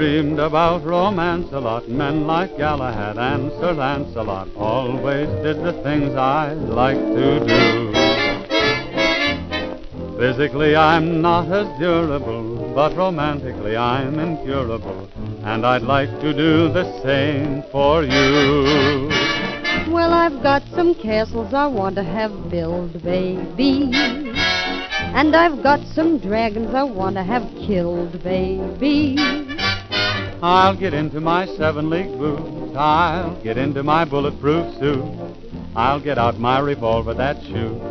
about romance a lot. Men like Galahad and Sir Lancelot always did the things I like to do. Physically, I'm not as durable, but romantically, I'm incurable, and I'd like to do the same for you. Well, I've got some castles I want to have built, baby. And I've got some dragons I want to have killed, baby. I'll get into my seven league boots. I'll get into my bulletproof suit. I'll get out my revolver that shoots.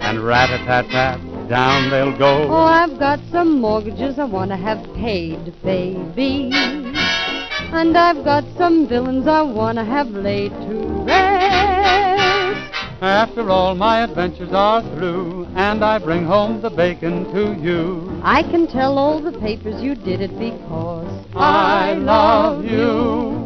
And rat-a-tat-tat, down they'll go. Oh, I've got some mortgages I want to have paid, baby. And I've got some villains I want to have laid to rest. After all my adventures are through, and I bring home the bacon to you. I can tell all the papers you did it because I love you.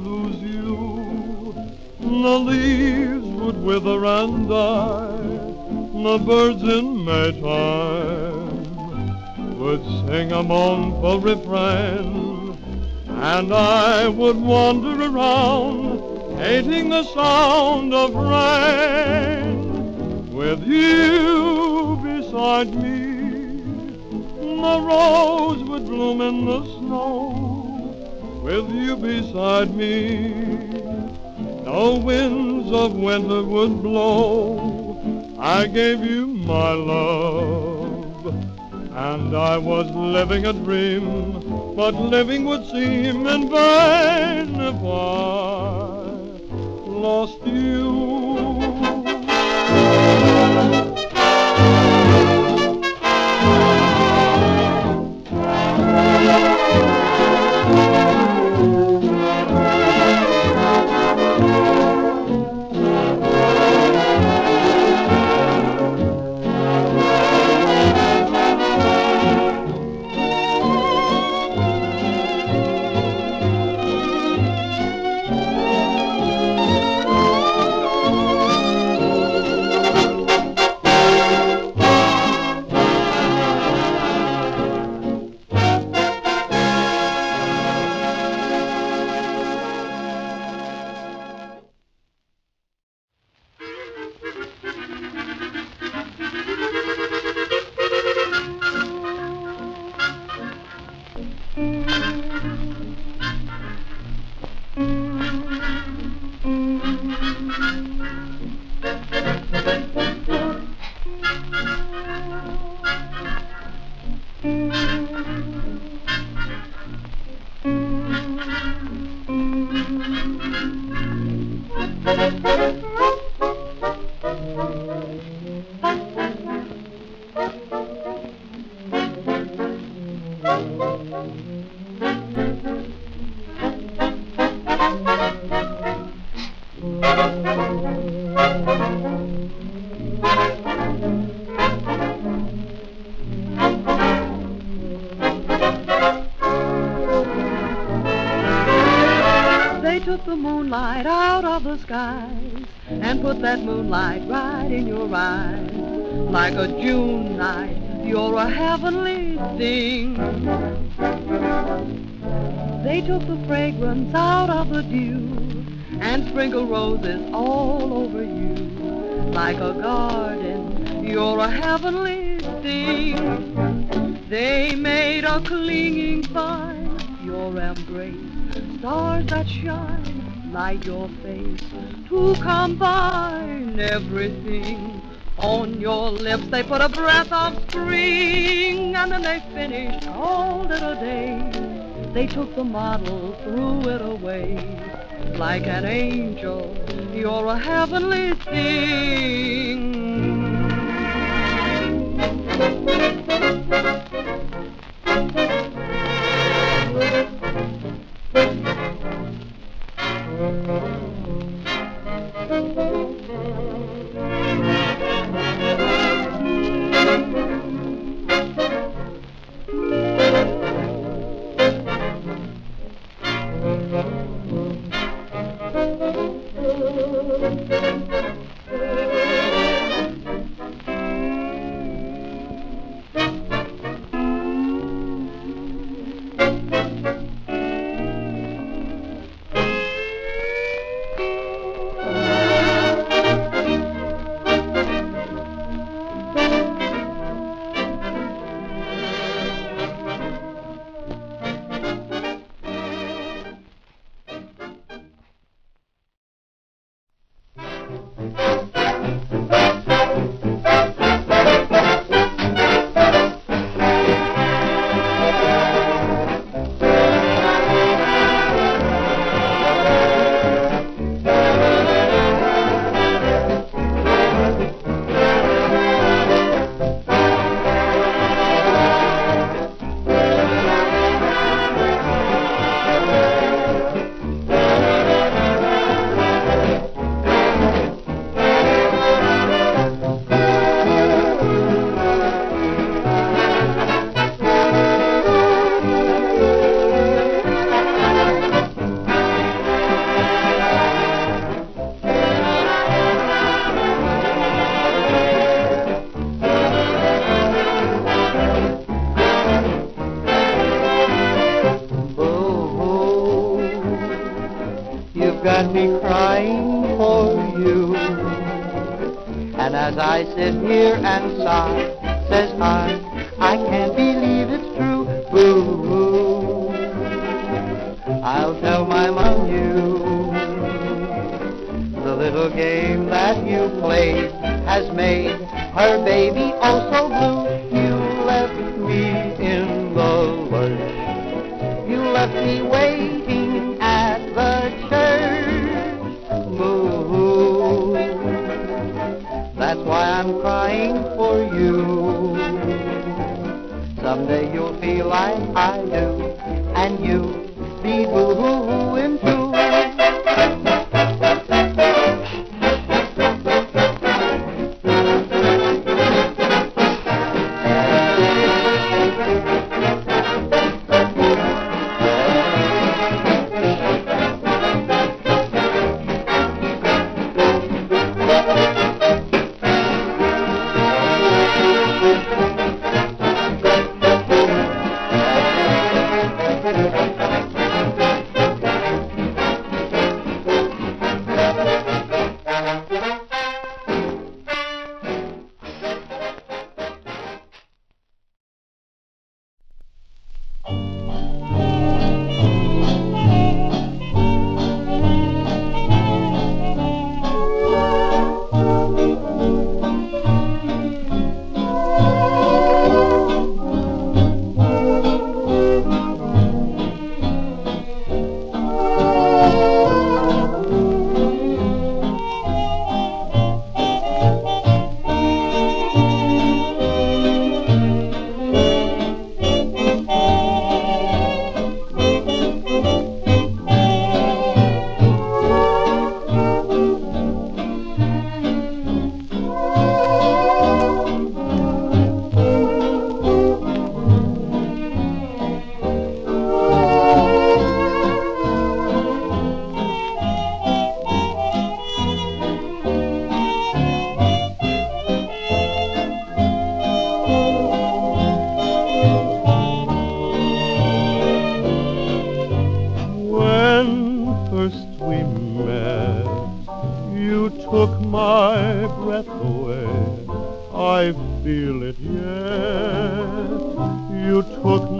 Lose you, the leaves would wither and die. The birds in Maytime would sing a mournful refrain, and I would wander around, hating the sound of rain. With you beside me, the rose would bloom in the snow. With you beside me, no winds of winter would blow. I gave you my love, and I was living a dream, but living would seem in vain if I lost you. You're a heavenly thing. They took the fragrance out of the dew and sprinkled roses all over you. Like a garden, you're a heavenly thing. They made a clinging vine, your embrace, stars that shine, light your face to combine everything. On your lips they put a breath of spring, and then they finished, called it a day. They took the model, threw it away. Like an angel, you're a heavenly thing. For you. And as I sit here and sigh, says I, I can't believe it's true. Boo, I'll tell my mom you. The little game that you played has made her baby oh so blue. You left me in the lurch. You left me waiting I'm crying for you. Someday you'll feel like I do, and you'll be boo-hooing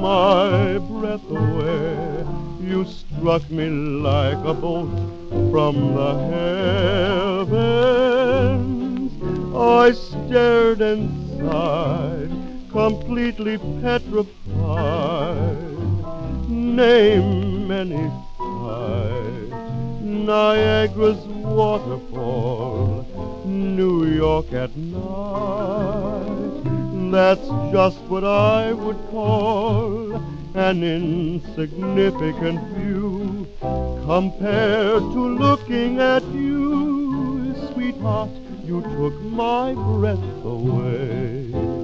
my breath away. You struck me like a bolt from the heavens. I stared and sighed, completely petrified. Name any sight, Niagara's waterfall, New York at night. That's just what I would call an insignificant view compared to looking at you, sweetheart. You took my breath away.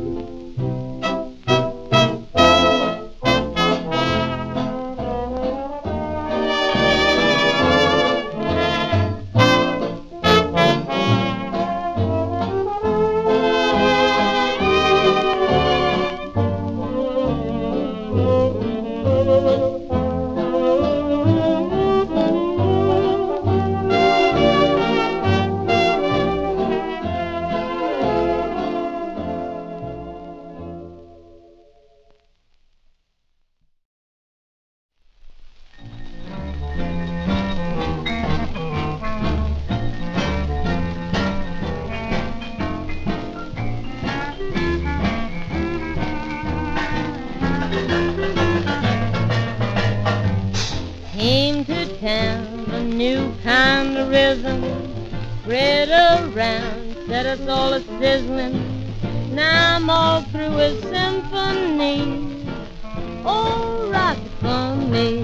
Me.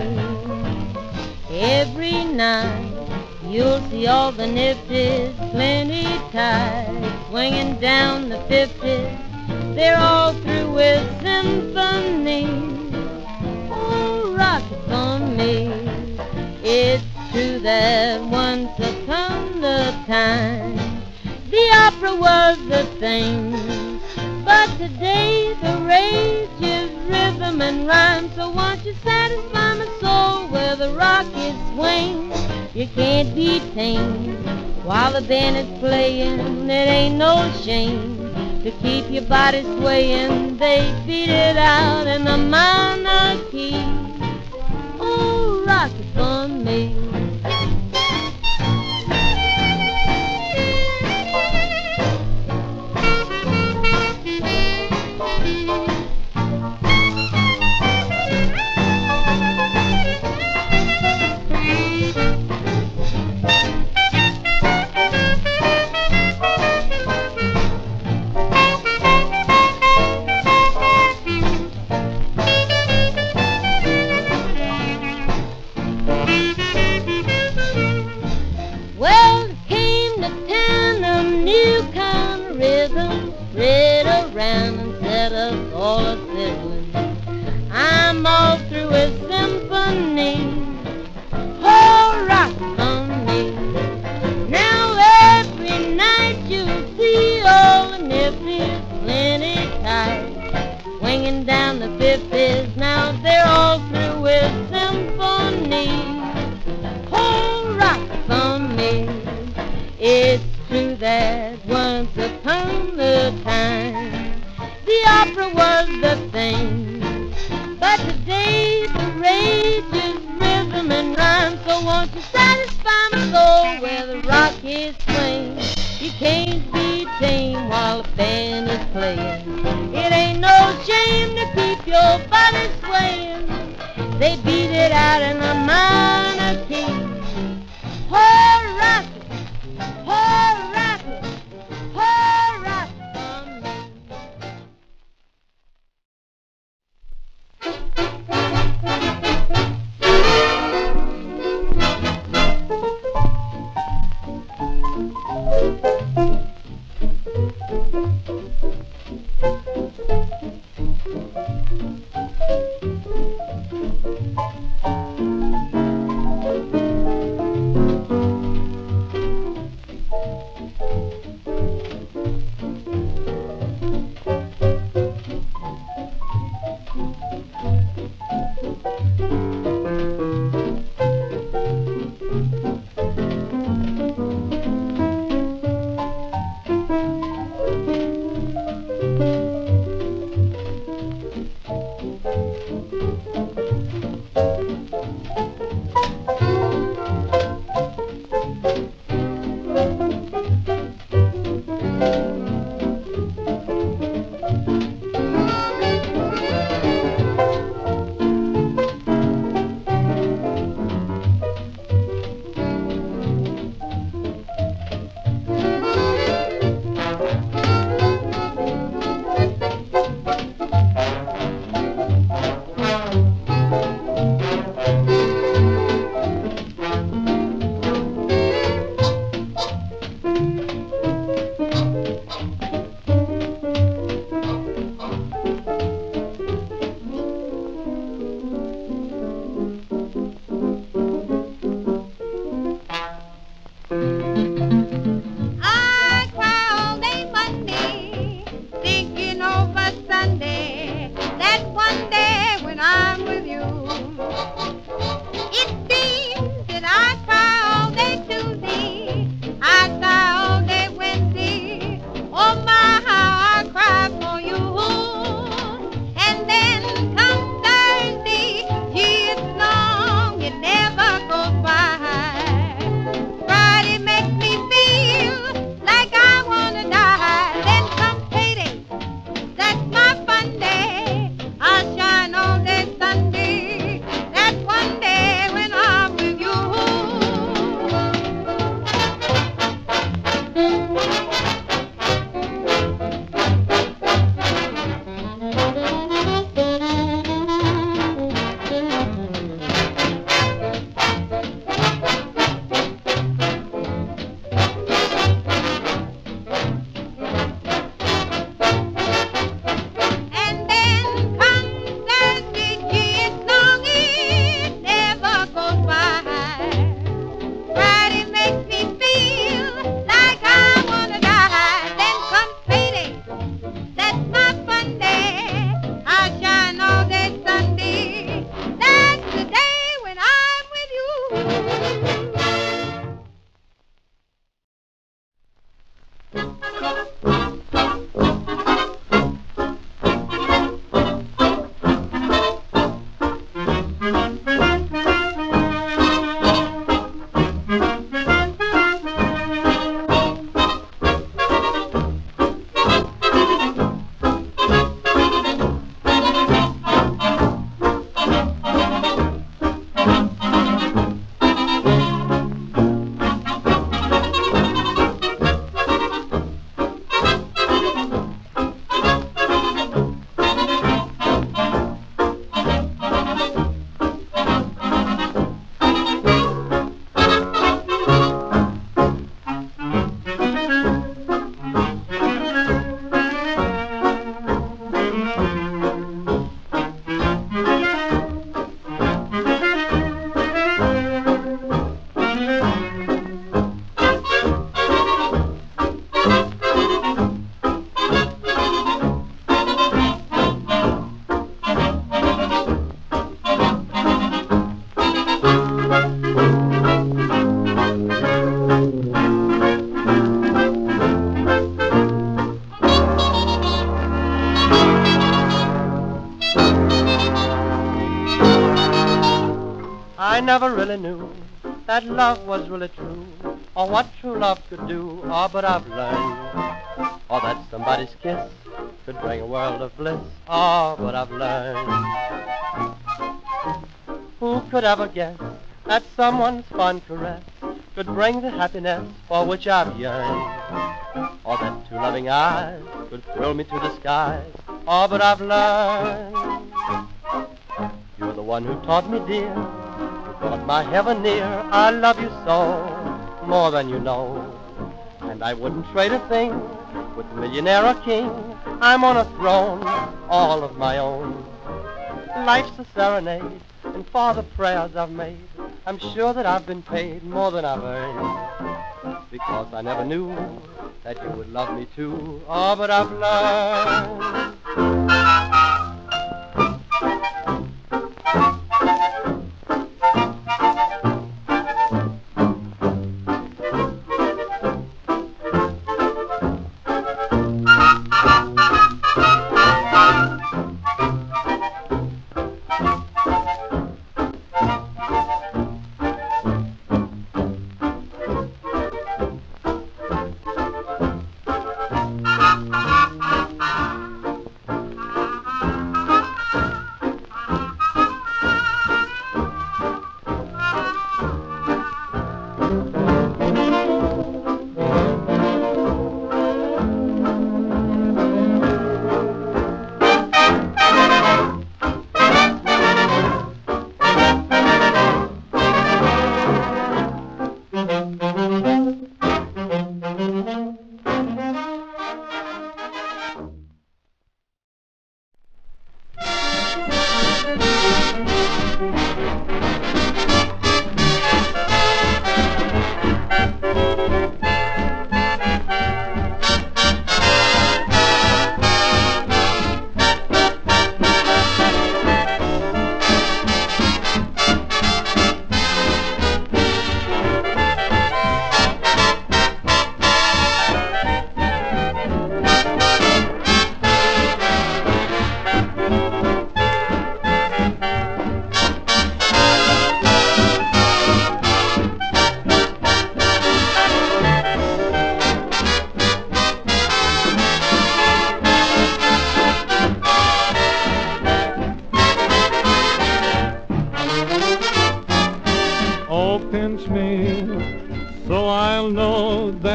Every night you'll see all the nifties plenty tight, swinging down the fifties. They're all through with symphony. Oh, rock it for me. It's true that once upon the time the opera was the thing, but today the rage is rhythm and rhyme. So won't you satisfy my soul with a rocket swing? You can't be tamed while the band is playing. It ain't no shame to keep your body swaying. They beat it out in the minor key. Oh, rock it for me. Never really knew that love was really true, or what true love could do. Oh, but I've learned, oh, that somebody's kiss could bring a world of bliss. Oh, but I've learned. Who could ever guess that someone's fond caress could bring the happiness for which I've yearned? Or that two loving eyes could thrill me to the skies. Oh, but I've learned. You're the one who taught me, dear. Brought my heaven near. I love you so, more than you know. And I wouldn't trade a thing with millionaire or king. I'm on a throne, all of my own. Life's a serenade, and for the prayers I've made, I'm sure that I've been paid more than I've earned. Because I never knew that you would love me too. Oh, but I've learned.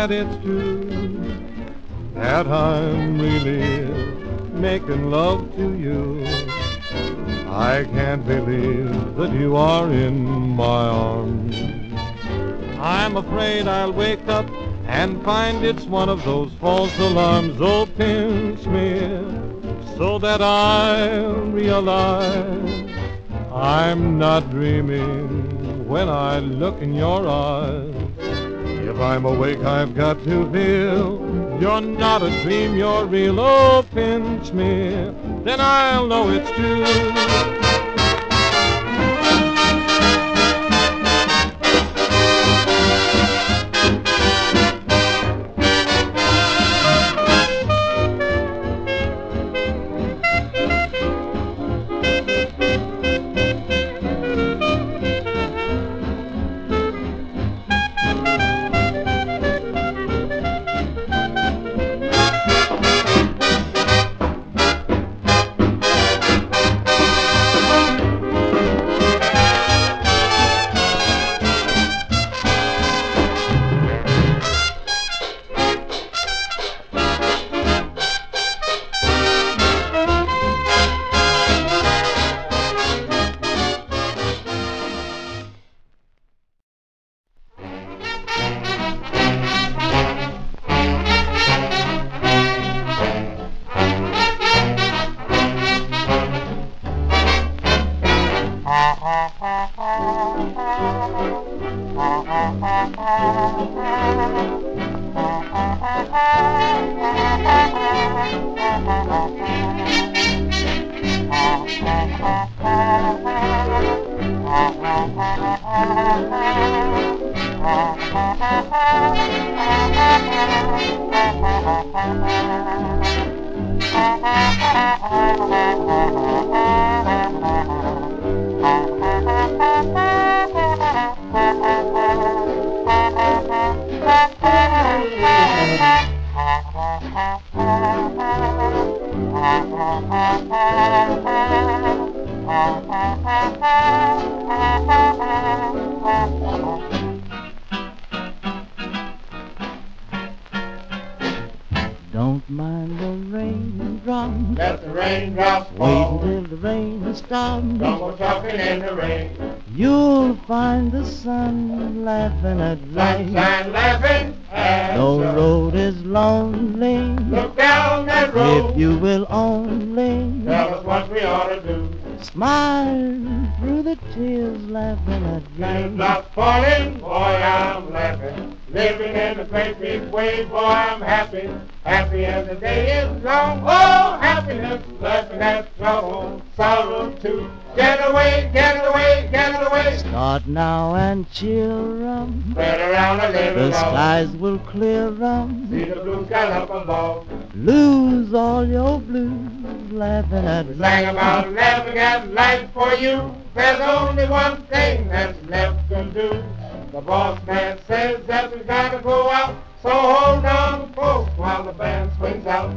That it's true that I'm really making love to you. I can't believe that you are in my arms. I'm afraid I'll wake up and find it's one of those false alarms. Oh, pinch me so that I'll realize I'm not dreaming when I look in your eyes. If I'm awake, I've got to feel you're not a dream, you're real. Oh, pinch me, then I'll know it's true. Mind the raindrops. Let the raindrops Wait until the rain stops. Don't go talking in the rain. You'll find the sun laughing at life. Sunshine laughing Though the the road is lonely, Look down that road. if you will only Tell us what we ought to do. smile through the tears, laughing at Tears life. not falling, boy, I'm laughing. Living in a great big way, boy, I'm happy. Happy as the day is long. Oh, happiness, laughing at trouble, sorrow too. Get away, get away, get away. Start now and cheer up. Spread around a little The skies will clear up. See the blue sky up above. Lose all your blues, laughing at Sang about laughing at life for you. There's only one thing that's left to do. The boss man says that we gotta go out. So hold on, folks, while the band swings out.